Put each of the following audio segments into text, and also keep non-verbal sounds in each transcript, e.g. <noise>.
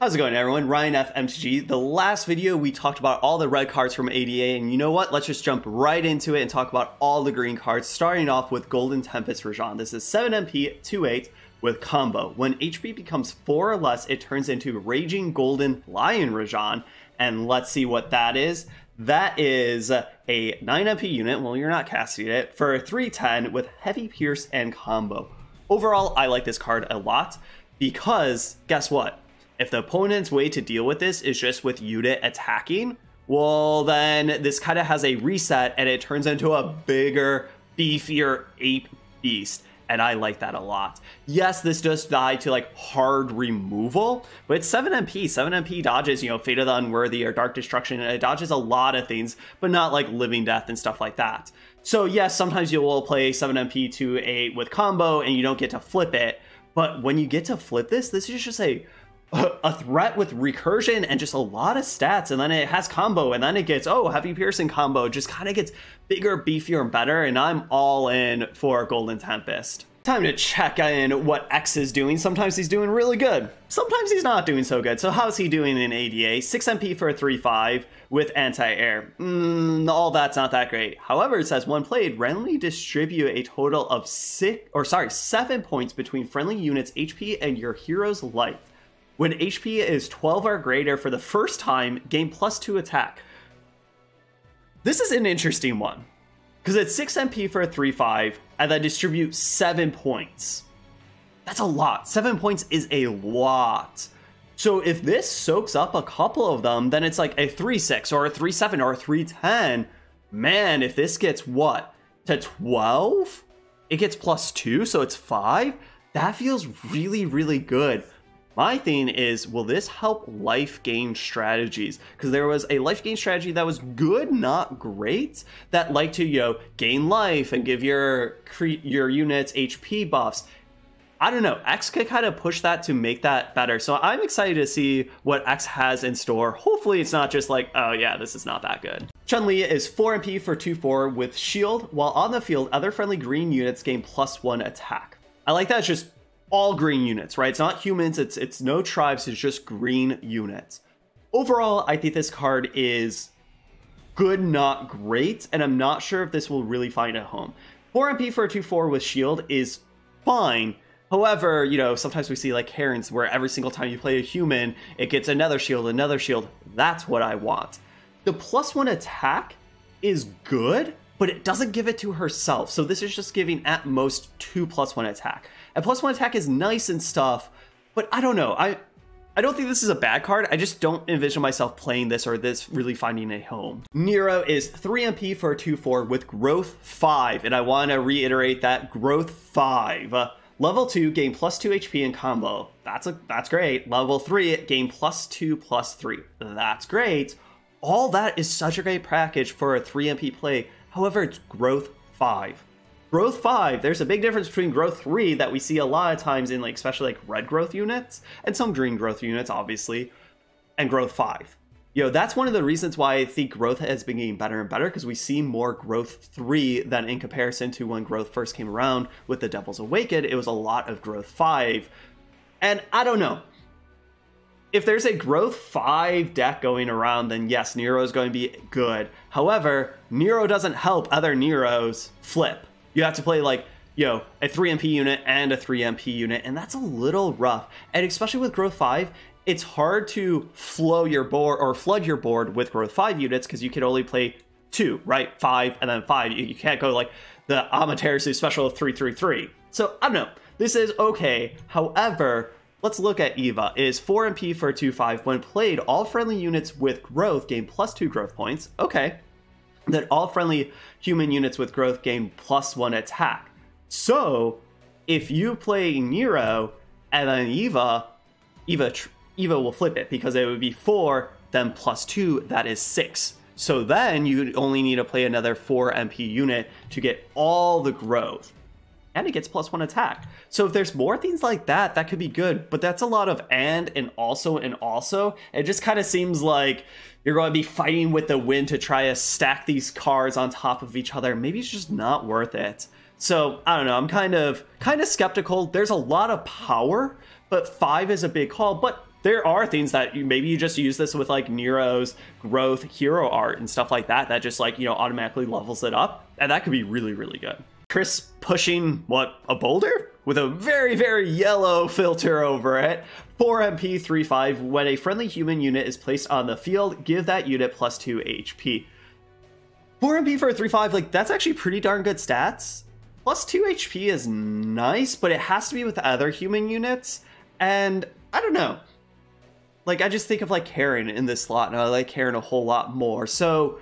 How's it going everyone? Ryan F MTG. The last video we talked about all the red cards from ADA and you know what? Let's just jump right into it and talk about all the green cards starting off with Golden Tempest Rajang. This is 7 MP 2-8 with combo. When HP becomes 4 or less, it turns into Raging Golden Lion Rajang and let's see what that is. That is a 9 MP unit, well you're not casting it, for 310 with Heavy Pierce and combo. Overall, I like this card a lot because guess what? If the opponent's way to deal with this is just with unit attacking, well then this kind of has a reset and it turns into a bigger, beefier ape beast. And I like that a lot. Yes, this does die to like hard removal, but it's 7 MP. 7 MP dodges, you know, Fate of the Unworthy or Dark Destruction, and it dodges a lot of things, but not like Living Death and stuff like that. So yes, sometimes you will play 7 MP to 8 with combo and you don't get to flip it, but when you get to flip this, this is just a a threat with recursion and just a lot of stats and then it has combo and then it gets oh heavy piercing combo just kind of gets bigger beefier and better and i'm all in for golden tempest. Time to check in what x is doing. Sometimes he's doing really good. Sometimes he's not doing so good. So how's he doing in ada 6 mp for a 3-5 with anti-air. Mm, all that's not that great. However it says when played randomly distribute a total of six or sorry seven points between friendly units hp and your hero's life when HP is 12 or greater for the first time, gain plus 2 attack. This is an interesting one. Because it's 6 MP for a 3-5, and then distribute 7 points. That's a lot. 7 points is a lot. So if this soaks up a couple of them, then it's like a 3-6 or a 3-7 or a 3-10. Man, if this gets what? To 12? It gets plus 2, so it's 5? That feels really, really good. My thing is, will this help life gain strategies? Because there was a life gain strategy that was good, not great, that liked to, you know, gain life and give your your units HP buffs. I don't know. X could kind of push that to make that better. So I'm excited to see what X has in store. Hopefully it's not just like, oh yeah, this is not that good. Chun-Li is 4 MP for 2-4 with shield. While on the field, other friendly green units gain plus 1 attack. I like that it's just all green units, right? It's not humans, it's it's no tribes, it's just green units. Overall, I think this card is good, not great, and I'm not sure if this will really find a home. 4 MP for a 2-4 with shield is fine. However, you know, sometimes we see like herons where every single time you play a human, it gets another shield, another shield. That's what I want. The plus one attack is good, but it doesn't give it to herself. So this is just giving at most two plus one attack. And plus one attack is nice and stuff, but I don't know. I I don't think this is a bad card. I just don't envision myself playing this or this really finding a home. Nero is 3 MP for a 2-4 with growth 5, and I want to reiterate that growth 5. Uh, level 2, gain plus 2 HP in combo. That's a that's great. Level 3, gain plus 2 plus 3. That's great. All that is such a great package for a 3 MP play. However, it's growth 5. Growth 5, there's a big difference between growth 3 that we see a lot of times in like especially like red growth units and some green growth units obviously and growth 5. You know, that's one of the reasons why I think growth has been getting better and better because we see more growth 3 than in comparison to when growth first came around with the Devil's Awakened, it was a lot of growth 5. And I don't know. If there's a growth 5 deck going around, then yes, Nero is going to be good. However, Nero doesn't help other Neros flip you have to play like you know a 3 MP unit and a 3 MP unit, and that's a little rough. And especially with Growth 5, it's hard to flow your board or flood your board with Growth 5 units because you can only play two, right? Five and then five. You, you can't go like the Amaterasu special of 333. So I don't know. This is okay. However, let's look at Eva. It is 4 MP for 2-5. When played, all friendly units with growth gain plus 2 growth points. Okay that all friendly human units with growth gain plus one attack. So, if you play Nero and then Eva, Eva, Eva will flip it because it would be four, then plus two, that is six. So then you only need to play another 4 MP unit to get all the growth. And it gets plus one attack. So if there's more things like that, that could be good. But that's a lot of and and also and also. It just kind of seems like you're going to be fighting with the wind to try to stack these cards on top of each other. Maybe it's just not worth it. So I don't know. I'm kind of kind of skeptical. There's a lot of power, but five is a big call. But there are things that you, maybe you just use this with like Nero's growth hero art and stuff like that that just like you know automatically levels it up and that could be really really good chris pushing what a boulder? With a very very yellow filter over it. 4 mp 3 5 when a friendly human unit is placed on the field give that unit plus 2 hp 4 mp for a 3 5 like that's actually pretty darn good stats. Plus 2 hp is nice but it has to be with other human units. And i don't know. Like I just think of like Karin in this slot, and I like Karin a whole lot more. So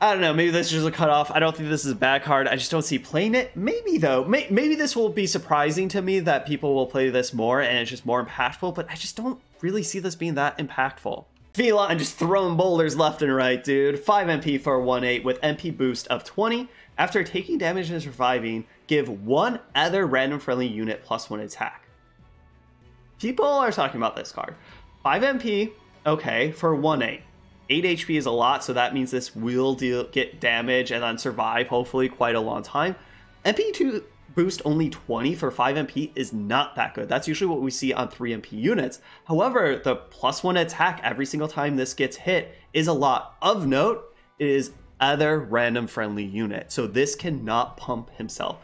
I don't know. Maybe this is just a cutoff. I don't think this is a bad card. I just don't see playing it. Maybe though. May- maybe this will be surprising to me that people will play this more, and it's just more impactful. But I just don't really see this being that impactful. Felon just throwing boulders left and right, dude. 5 MP for 1-8 with MP boost of 20. After taking damage and surviving, give one other random friendly unit plus one attack people are talking about this card. 5 MP, okay, for 1 8. 8 HP is a lot, so that means this will deal get damage and then survive hopefully quite a long time. MP2 boost only 20 for 5 MP is not that good. That's usually what we see on 3 MP units. However, the plus 1 attack every single time this gets hit is a lot. Of note is other random friendly unit. So this cannot pump himself.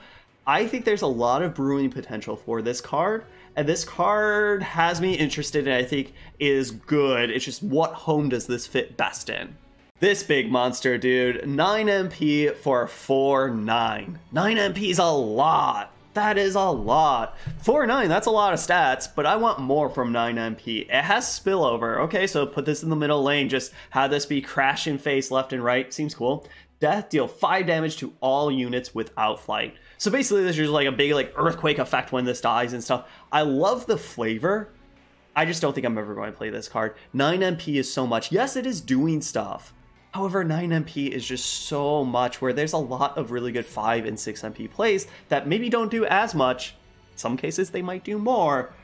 I think there's a lot of brewing potential for this card, and this card has me interested and I think is good. It's just what home does this fit best in? This big monster, dude, 9 MP for 4 9. 9 MP is a lot. That is a lot. 4 9, that's a lot of stats, but I want more from 9 MP. It has spillover. Okay, so put this in the middle lane, just have this be crashing face left and right. Seems cool. Death, deal 5 damage to all units without flight. So basically, this is like a big like earthquake effect when this dies and stuff. I love the flavor. I just don't think I'm ever going to play this card. 9 MP is so much. Yes, it is doing stuff. However, 9 MP is just so much where there's a lot of really good 5 and 6 MP plays that maybe don't do as much. Some cases, they might do more.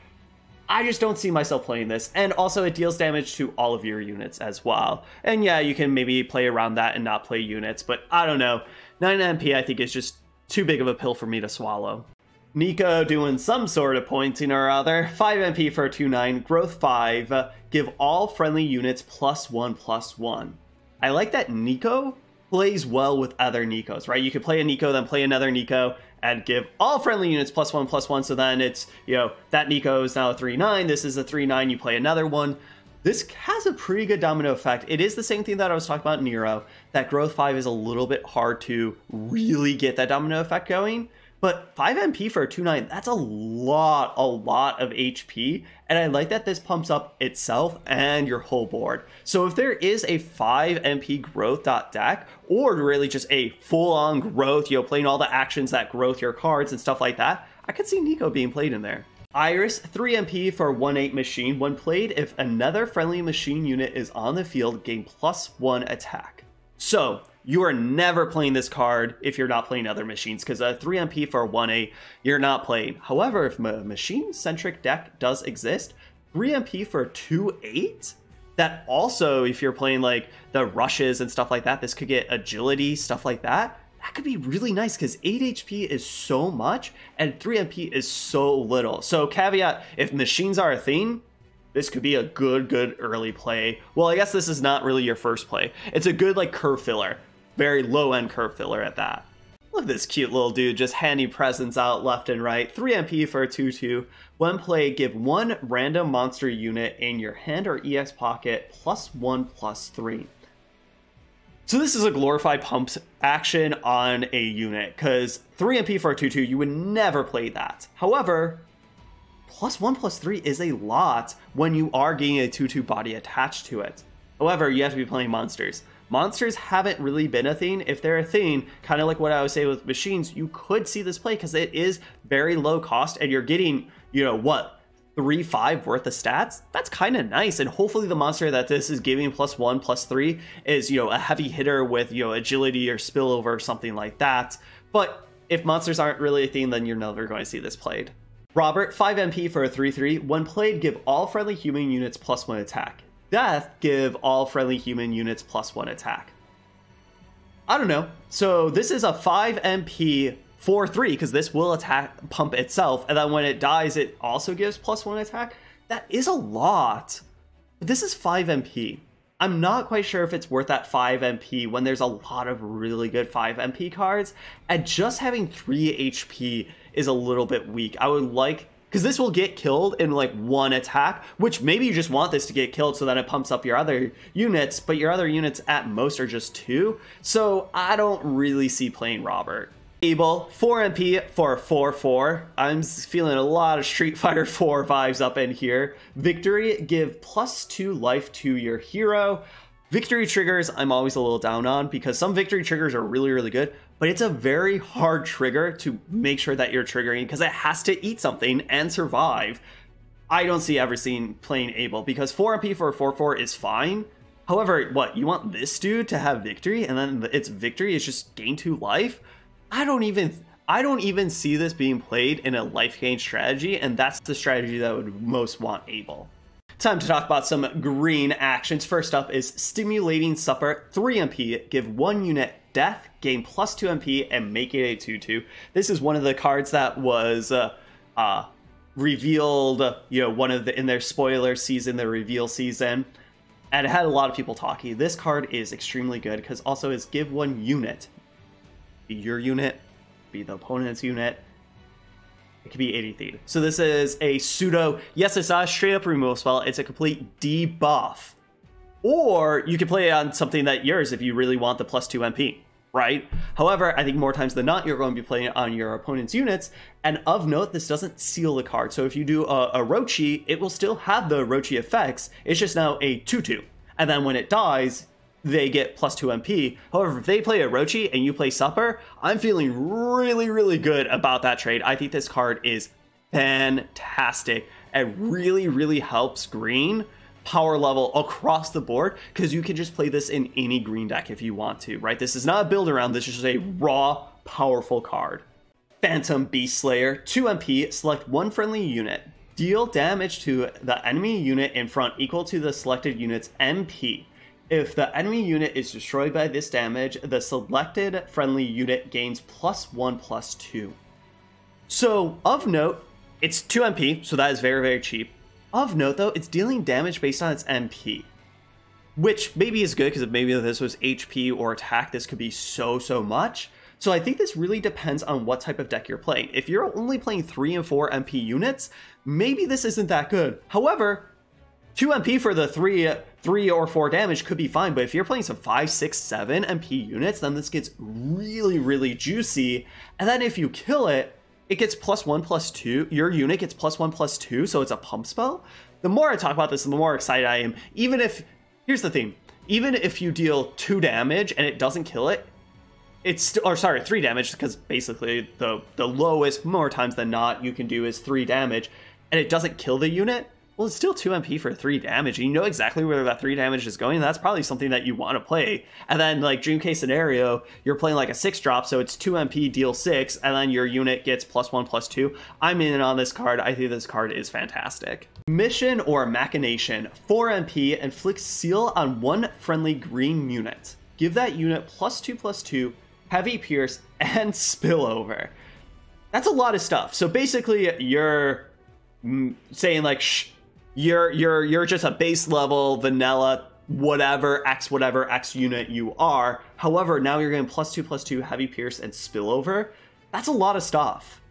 I just don't see myself playing this. And also, it deals damage to all of your units as well. And yeah, you can maybe play around that and not play units, but I don't know. 9 MP, I think, is just too big of a pill for me to swallow. Nico doing some sort of pointing or other. 5 MP for 2-9, growth 5, give all friendly units plus 1 plus 1. I like that Nico plays well with other Nikos, right? You could play a Nico, then play another Nico, and give all friendly units plus 1 plus 1, so then it's, you know, that Nico is now a 3-9, this is a 3-9, you play another one. This has a pretty good domino effect. It is the same thing that I was talking about Nero, that growth 5 is a little bit hard to really get that domino effect going. But 5 MP for a 2-9, that's a lot, a lot of HP. And I like that this pumps up itself and your whole board. So if there is a 5 MP growth dot deck, or really just a full-on growth, you know, playing all the actions that growth your cards and stuff like that, I could see Nico being played in there. Iris, 3 MP for 1-8 machine. When played, if another friendly machine unit is on the field, gain plus 1 attack. So, you are never playing this card if you're not playing other machines, because a 3 MP for 1A, you're not playing. However, if a machine-centric deck does exist, 3 MP for 2-8? That also, if you're playing like the rushes and stuff like that, this could get agility, stuff like that that could be really nice because 8 HP is so much and 3 MP is so little. So caveat, if machines are a thing, this could be a good, good early play. Well, I guess this is not really your first play. It's a good like curve filler. Very low end curve filler at that. Look at this cute little dude just handing presents out left and right. 3 MP for a 2-2. When played, give one random monster unit in your hand or EX pocket plus 1 plus 3. So this is a glorified pumps action on a unit, because 3 MP for a 2-2, you would never play that. However, plus 1 plus 3 is a lot when you are getting a 2-2 body attached to it. However, you have to be playing monsters. Monsters haven't really been a thing. If they're a thing, kind of like what I would say with machines, you could see this play because it is very low cost and you're getting, you know, what, three five worth of stats? That's kind of nice and hopefully the monster that this is giving plus one plus three is you know a heavy hitter with you know agility or spillover or something like that. But if monsters aren't really a thing then you're never going to see this played. Robert 5 mp for a 3-3 when played give all friendly human units plus one attack death give all friendly human units plus one attack i don't know so this is a 5 mp 4 3 because this will attack pump itself and then when it dies it also gives plus one attack That is a lot. But this is 5 MP. I'm not quite sure if it's worth that 5 MP when there's a lot of really good 5 MP cards, and just having 3 HP is a little bit weak. I would like because this will get killed in like one attack, which maybe you just want this to get killed so that it pumps up your other units, but your other units at most are just two. So I don't really see playing Robert. Abel, 4 MP for 4-4. I'm feeling a lot of Street Fighter 4 vibes up in here. Victory, give plus 2 life to your hero. Victory triggers, I'm always a little down on because some victory triggers are really, really good, but it's a very hard trigger to make sure that you're triggering because it has to eat something and survive. I don't see ever seeing playing Abel because 4 MP for 4-4 is fine. However, what, you want this dude to have victory and then its victory is just gain 2 life? I don't even I don't even see this being played in a life gain strategy, and that's the strategy that would most want Abel. Time to talk about some green actions. First up is Stimulating Supper, 3 MP, give 1 unit death, gain plus 2 MP, and make it a 2-2. This is one of the cards that was uh, uh, revealed, you know, one of the in their spoiler season, their reveal season, and it had a lot of people talking. This card is extremely good because also is give one unit be your unit, be the opponent's unit. It could be anything. So this is a pseudo, yes, it's not a straight up removal spell, it's a complete debuff. Or you could play on something that yours if you really want the plus 2 MP, right? However, I think more times than not, you're going to be playing on your opponent's units. And of note, this doesn't seal the card. So if you do a, a Rochi, it will still have the Rochi effects. It's just now a 2-2. And then when it dies, they get plus 2 MP. However, if they play a Rochi and you play Supper, I'm feeling really, really good about that trade. I think this card is fantastic. It really, really helps green power level across the board because you can just play this in any green deck if you want to, right? This is not a build around, this is just a raw, powerful card. Phantom Beast Slayer, 2 MP, select one friendly unit. Deal damage to the enemy unit in front equal to the selected unit's MP. If the enemy unit is destroyed by this damage, the selected friendly unit gains plus 1 plus 2. So, of note, it's 2 MP, so that is very, very cheap. Of note, though, it's dealing damage based on its MP. Which maybe is good, because if maybe this was HP or attack, this could be so, so much. So I think this really depends on what type of deck you're playing. If you're only playing 3 and 4 MP units, maybe this isn't that good. However, 2 MP for the 3 3 or 4 damage could be fine, but if you're playing some 5, 6, 7 MP units, then this gets really, really juicy. And then if you kill it, it gets plus 1, plus 2. Your unit gets plus 1, plus 2, so it's a pump spell. The more I talk about this, the more excited I am. Even if, here's the thing, even if you deal 2 damage and it doesn't kill it, it's or sorry, three damage because basically the the lowest more times than not you can do is three damage, and it doesn't kill the unit. Well, it's still 2 MP for 3 damage, and you know exactly where that 3 damage is going, that's probably something that you want to play. And then, like, dream case scenario, you're playing like a 6 drop, so it's 2 MP, deal 6, and then your unit gets plus 1, plus 2. I'm in on this card. I think this card is fantastic. Mission or Machination, 4 MP, inflicts seal on one friendly green unit. Give that unit plus 2, plus 2, heavy pierce, and <laughs> spillover. That's a lot of stuff. So basically, you're mm, saying like, shh, you're you're you're just a base level vanilla whatever x whatever x unit you are. However, now you're getting plus two plus two heavy pierce and spillover. That's a lot of stuff.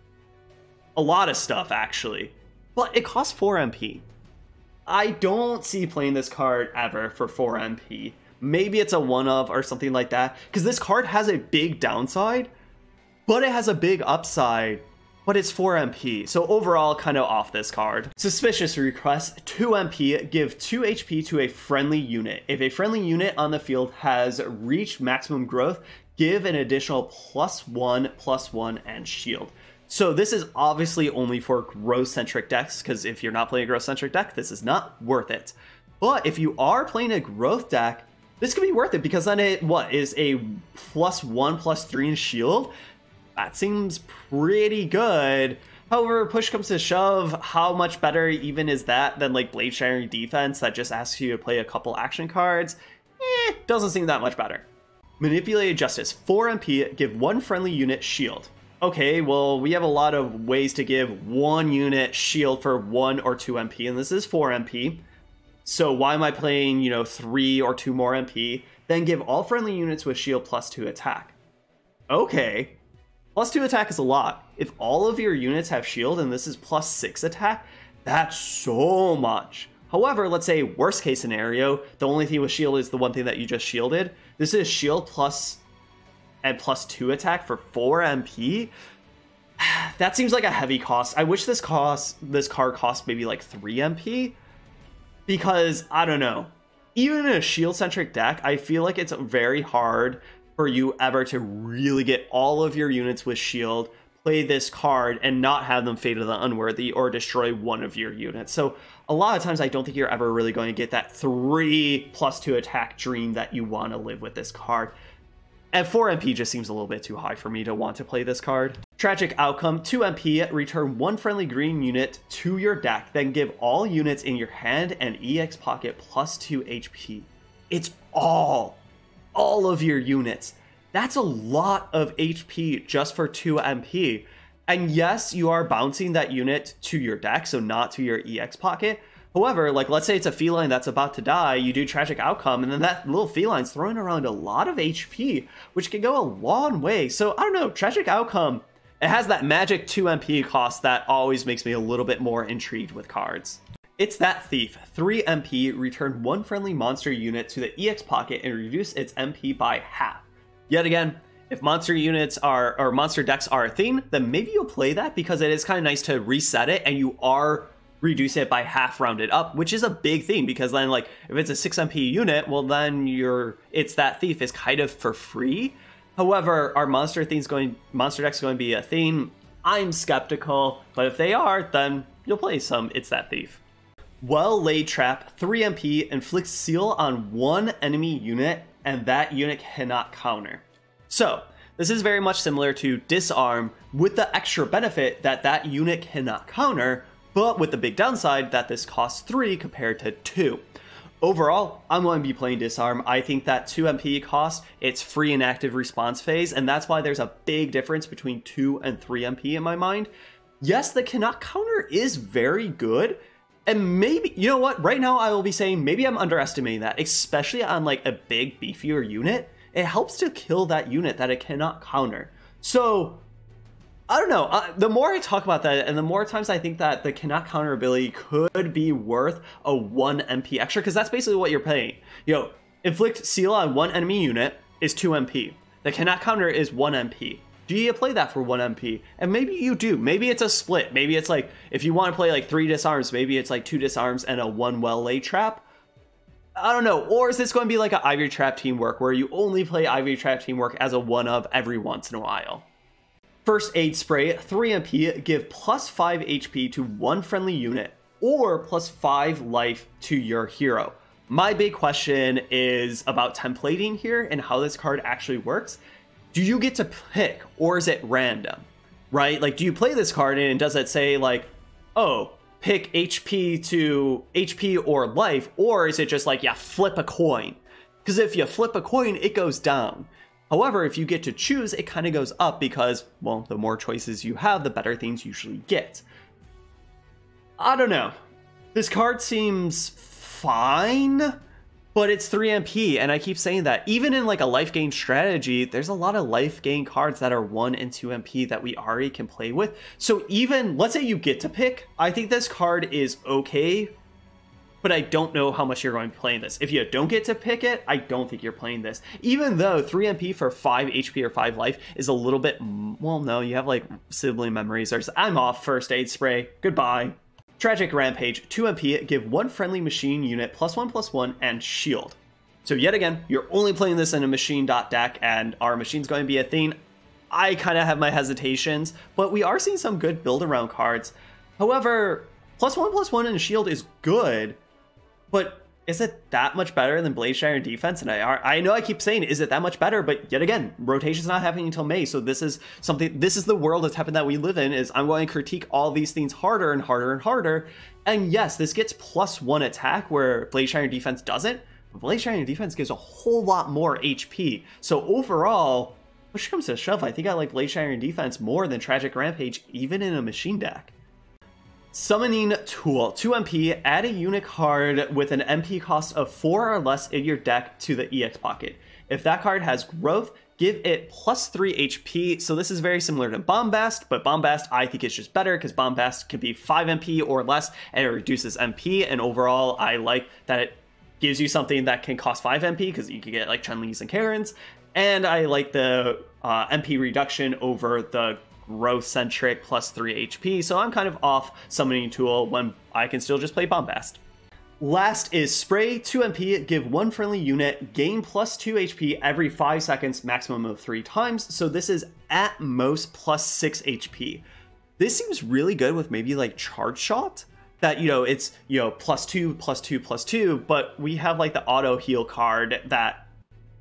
A lot of stuff actually. But it costs 4 MP. I don't see playing this card ever for 4 MP. Maybe it's a one of or something like that. Because this card has a big downside, but it has a big upside but it's 4 MP, so overall kind of off this card. Suspicious Request, 2 MP, give 2 HP to a friendly unit. If a friendly unit on the field has reached maximum growth, give an additional plus 1, plus 1, and shield. So this is obviously only for growth-centric decks, because if you're not playing a growth-centric deck, this is not worth it. But if you are playing a growth deck, this could be worth it because then it what is a plus one plus three in shield that seems pretty good. However, push comes to shove, how much better even is that than like Blade Shattering Defense that just asks you to play a couple action cards? Eh, doesn't seem that much better. Manipulated Justice, 4 MP, give one friendly unit shield. okay, well, we have a lot of ways to give one unit shield for one or two MP, and this is four MP. So why am I playing, you know, three or two more MP? Then give all friendly units with shield plus two attack. Okay. Plus two attack is a lot. If all of your units have shield and this is plus six attack, that's so much. However, let's say worst case scenario, the only thing with shield is the one thing that you just shielded. This is shield plus and plus two attack for four MP. <sighs> That seems like a heavy cost. I wish this cost this card cost maybe like three MP. Because I don't know. Even in a shield centric deck, I feel like it's very hard for you ever to really get all of your units with shield play this card and not have them Fate of the Unworthy or destroy one of your units. So a lot of times I don't think you're ever really going to get that 3 plus 2 attack dream that you want to live with this card. At 4 MP just seems a little bit too high for me to want to play this card. Tragic outcome, 2 MP, return one friendly green unit to your deck, then give all units in your hand and EX pocket plus 2 HP. It's all, all of your units. That's a lot of HP just for 2 MP. And yes, you are bouncing that unit to your deck, so not to your EX pocket. However, like let's say it's a feline that's about to die, you do tragic outcome, and then that little feline's throwing around a lot of HP, which can go a long way. So I don't know, tragic outcome, it has that magic 2 MP cost that always makes me a little bit more intrigued with cards. It's that Thief, 3 MP, return one friendly monster unit to the EX pocket and reduce its MP by half. Yet again, if monster units are or monster decks are a thing, then maybe you'll play that because it is kind of nice to reset it and you are reduce it by half rounded up, which is a big thing because then like if it's a 6 MP unit, well then you're it's that thief is kind of for free. However, our monster thing's going monster deck's going to be a thing. I'm skeptical, but if they are, then you'll play some It's That Thief. Well laid trap, 3 MP, inflicts seal on one enemy unit and that unit cannot counter. So, this is very much similar to Disarm with the extra benefit that that unit cannot counter, but with the big downside that this costs 3 compared to 2. Overall, I'm going to be playing Disarm. I think that 2 MP cost, it's free and active response phase, and that's why there's a big difference between 2 and 3 MP in my mind. Yes, the cannot counter is very good, and maybe, you know what, right now I will be saying maybe I'm underestimating that, especially on like a big, beefier unit. It helps to kill that unit that it cannot counter. So, I don't know. Uh, the more I talk about that, and the more times I think that the cannot counter ability could be worth a 1 MP extra, because that's basically what you're paying. You know, inflict seal on one enemy unit is 2 MP. The cannot counter is 1 MP do you play that for 1 MP? And maybe you do. Maybe it's a split. Maybe it's like, if you want to play like 3 disarms, maybe it's like 2 disarms and a 1 well lay trap. I don't know. Or is this going to be like an Ivory Trap teamwork where you only play Ivory Trap teamwork as a one of every once in a while? First Aid Spray, 3 MP, give plus 5 HP to one friendly unit or plus 5 life to your hero. My big question is about templating here and how this card actually works do you get to pick or is it random? Right? Like, do you play this card and does it say, like, oh, pick HP to HP or life? Or is it just like, yeah, flip a coin? Because if you flip a coin, it goes down. However, if you get to choose, it kind of goes up because, well, the more choices you have, the better things you usually get. I don't know. This card seems fine but it's 3 MP, and I keep saying that. Even in like a life gain strategy, there's a lot of life gain cards that are 1 and 2 MP that we already can play with. So even, let's say you get to pick, I think this card is okay, but I don't know how much you're going to be playing this. If you don't get to pick it, I don't think you're playing this. Even though 3 MP for 5 HP or 5 life is a little bit, well, no, you have like sibling memories. Or I'm off first aid spray. Goodbye. Tragic Rampage, 2 MP, give one friendly machine unit plus 1 plus 1 and shield. So yet again, you're only playing this in a machine dot deck, and our machine's going to be a thing. I kind of have my hesitations, but we are seeing some good build around cards. However, plus 1 plus 1 and shield is good, but is it that much better than Blade Shattering defense? And I I know I keep saying, is it that much better? But yet again, rotation's not happening until May, so this is something. This is the world that's happened that we live in. Is I'm going to critique all these things harder and harder and harder. And yes, this gets plus one attack where Blade Shattering defense doesn't. But Blade Shattering defense gives a whole lot more HP. So overall, push comes to shove, I think I like Blade Shattering Defense more than Tragic Rampage, even in a machine deck. Summoning Tool. 2 MP, add a unit card with an MP cost of 4 or less in your deck to the EX pocket. If that card has growth, give it plus 3 HP. So this is very similar to Bombast, but Bombast I think is just better because Bombast can be 5 MP or less and it reduces MP. And overall, I like that it gives you something that can cost 5 MP because you can get like Chun-Li's and Karin's. And I like the uh, MP reduction over the growth centric plus 3 HP, so I'm kind of off summoning tool when I can still just play Bombast. Last is Spray 2 MP, give one friendly unit, gain plus 2 HP every 5 seconds, maximum of 3 times, so this is at most plus 6 HP. This seems really good with maybe like Charge Shot, that, you know, it's, you know, plus 2, plus 2, plus 2, but we have like the auto heal card that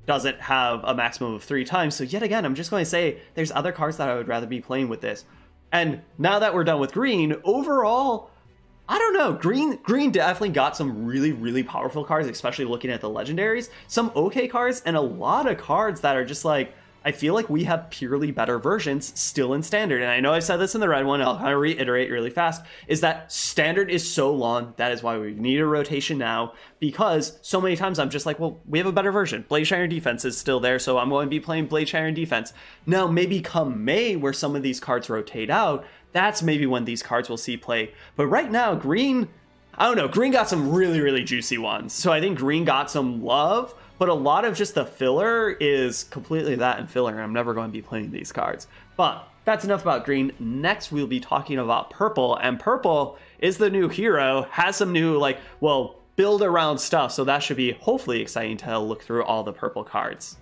doesn't have a maximum of three times. So yet again, I'm just going to say there's other cards that I would rather be playing with this. And now that we're done with green, overall, I don't know. Green green definitely got some really, really powerful cards, especially looking at the legendaries. Some okay cards, and a lot of cards that are just like, I feel like we have purely better versions still in standard. And I know I said this in the red one, I'll kind of reiterate really fast, is that standard is so long. That is why we need a rotation now, because so many times I'm just like, well, we have a better version. Blade Shattering Defense is still there, so I'm going to be playing Blade Shattering Defense. Now, maybe come May, where some of these cards rotate out, that's maybe when these cards will see play. But right now, green, I don't know, green got some really, really juicy ones. So I think green got some love, but a lot of just the filler is completely that and filler, and I'm never going to be playing these cards. But that's enough about green. Next, we'll be talking about purple, and purple is the new hero, has some new, like, well, build around stuff, so that should be hopefully exciting to look through all the purple cards.